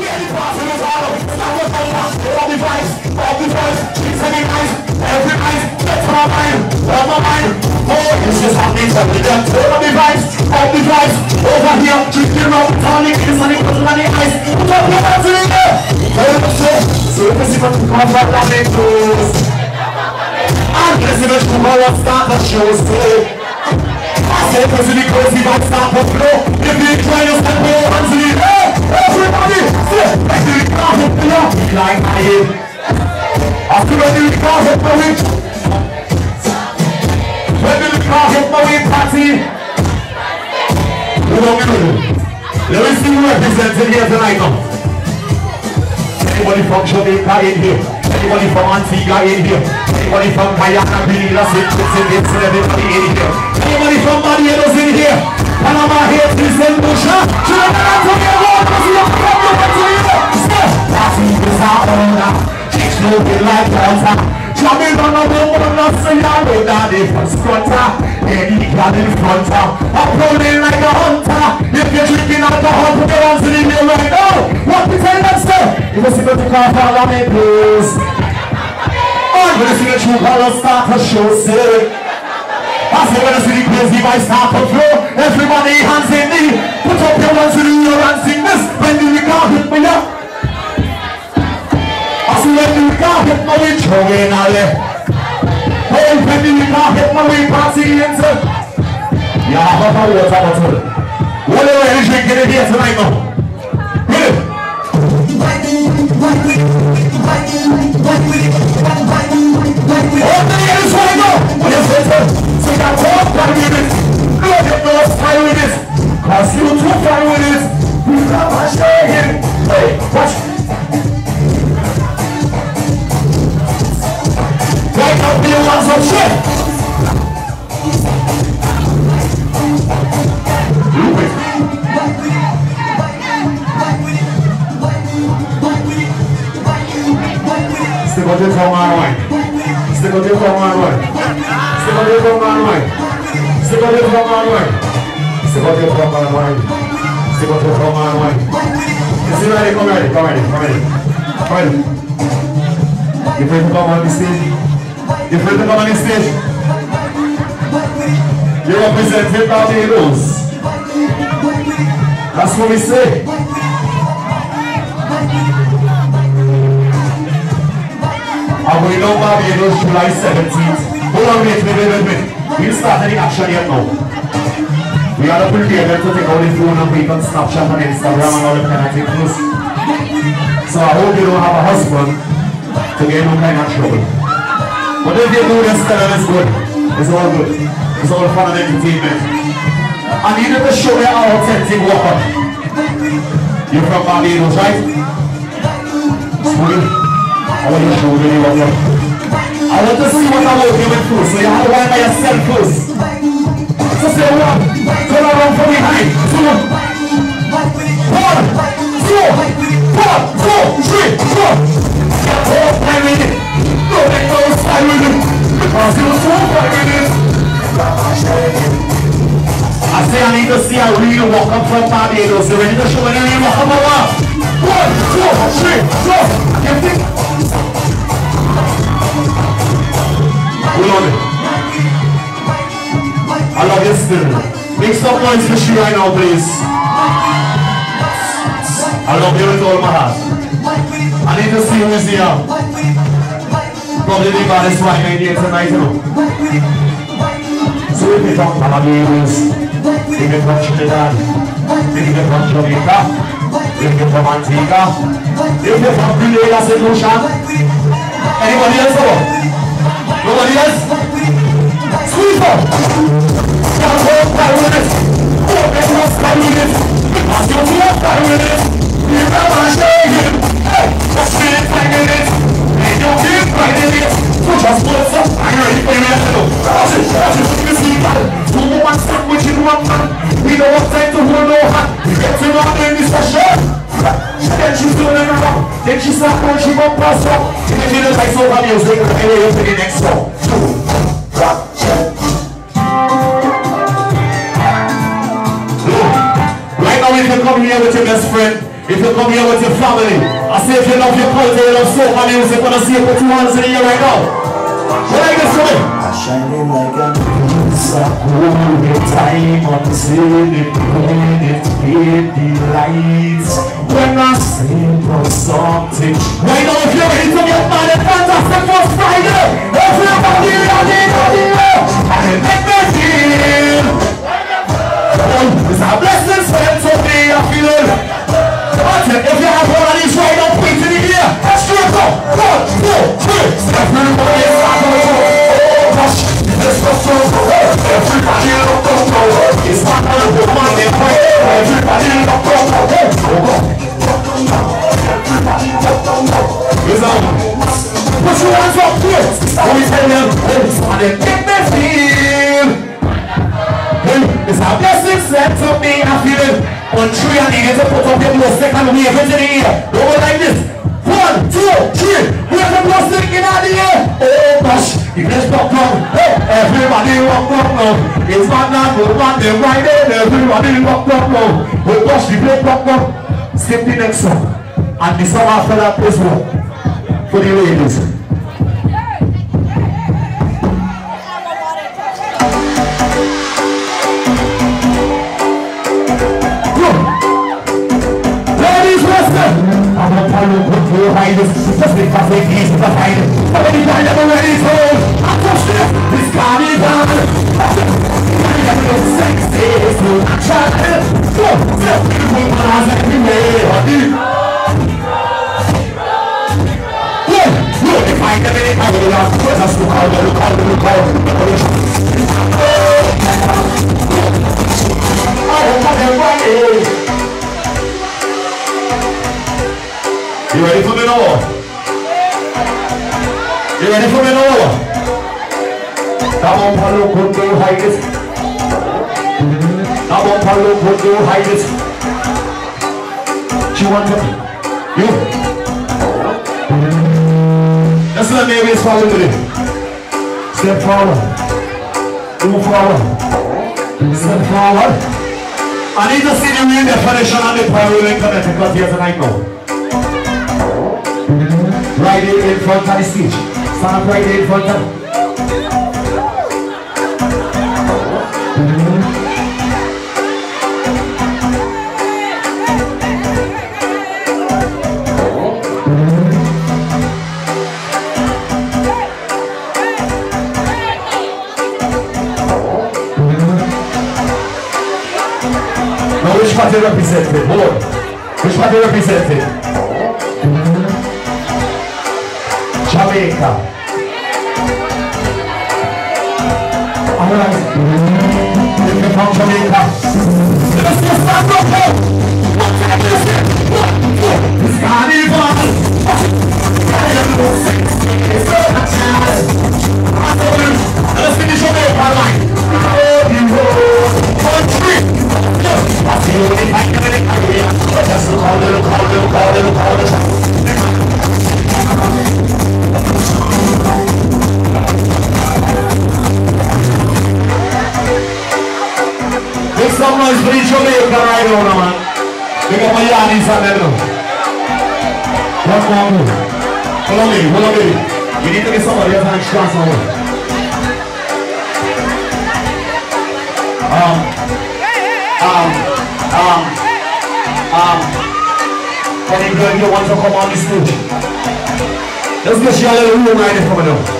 Party was all up. Stop the fire. All the the every. Every the the up if it's even come from the windows. I'm it's tomorrow. The the Everybody, say, like the car hit me up Like I hit After the car hit my way When the car hit my way, party Hold on, hold on Let me see who representing here tonight now Anybody from Jamaica in here Anybody from Antigua in here Anybody from Guyana. Kitts and everybody in here Anybody from Barbados in here? Panama here, Christian Busha. Should Know like water. Jamming on the I'm not saying I know that they first fronter. Any gun in fronter. I'm rolling like a hunter. If you're drinking alcohol, put your hands in the air right now. What we tell them, sir? You must go to car follow me, please. Oh, I'm gonna see the true colors start to show, sir. I say when I see the crazy vibes start to flow Everybody hands in the Put up your hands in the air and sing this When the record hit me up record hit me we party into Yeah, I have a water bottle What are you drinking in here tonight now? Hit it Oh, the niggas right now What is it? See that talk with it Look at those continue com a mãe. Você continue com a mãe. Você continue com a mãe. Você continue com a mãe. Você continue com a mãe. Você continue com a mãe. Ensina ele, come ready? come ready? come ready? Come ready? You ready to come on no stage. You ready to come on no stage. Eu apresentei para That's what we say. And we know Barbados July 17th. Hold on, wait, wait, wait, wait. We'll start the action here now. We are up to able to take out the phone and we can Snapchat on Instagram and all the kind of things. So I hope you don't have a husband to get no kind of trouble. But if you do this, then it's good. It's all good. It's all fun and entertainment. I needed to show you how authentic walker. You're from Barbados, right? Smooth. I want to show you what you're I want to see what I'm working with first. So you have to wind by yourself first. So say one, turn around from behind. Two, one, two, one, two, three, four. Four, five minutes. No, make those five minutes. Because you're so five minutes. I say I need to see a real walk up from Barbados. You ready to show me a real walk up around? One, two, three, four. I can think. Hold. I love your spirit. Make some noise for she right now, please. I love you with all my heart. I need to see who's here. Probably the baddest right in here tonight, you know. So if you talk Barbados, if you're from Trinidad, if you're from Jamaica, if you're from Antigua, if you're from Grenada, St. Lucia, anybody else? Come Hey! Just feel five minutes! And you feel five minutes! To the next song. Right now, you can come here with your best friend. If you come here with your family, I say if you love your culture, you love soca music, I want to see you put your hands in the air right now. What are you going say? Shining like a piece of gold The time until it it gave the lights When I sing for something Right now if you're ready to get mad On three and you to put up your blow second wave into the air. Over like this. one, two, three. We're the blessing in the air. Oh gosh, the grace of God. Hey, everybody walk, walk, walk. It's man and woman, they ride it. Everybody walk, walk, walk. Oh gosh, the grace of God. Sing the next song. And the song after that, please walk. For the ladies. Follow good for hiders Just because they can't provide How many times have already told I'm just this, this carnival I never look sexy, so I try So, so, people are everywhere Yeah, look, if I never did, I would have Just look out, look out, look out I haykır Namo Parlo Burcu haykır Çivanlık Yok. Nasıl da meyve espallıdır Step forward Move forward Step forward Anita Sinemi'nin defarasyonanı parlılığın kadar tıklat yazan aynı Right in front of the stage Stand up right in front of no es paterno piscete, boa. Deixe bater na pizete, jameca. Alright. From Jamaica, let's just stand up yow na man! di nga ma yaani sànneel na wax ma amul wala ngay wala ngay yi di tëgg sabar yaa naan chance na woon am am am am kon ñu gën ñu wan sa commande is good est-ce que si yàlla la wuyoo ngay def ko ma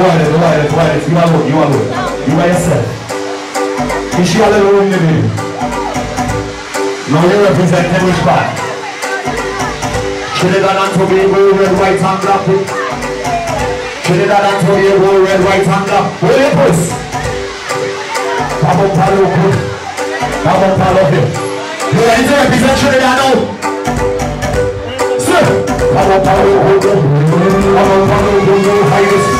me now. Go ahead, go ahead, go ahead. You you alone. You by yourself. You should have a little room in you. Now you represent which part? Trinidad and Tobago, red, white, and black. Trinidad and Tobago, red, white, and black. Where you push? Come on, Palo, good. Come on, Palo, here. You ready to represent Trinidad now? Sir. Come on, Palo, good. Come on, Palo, good. High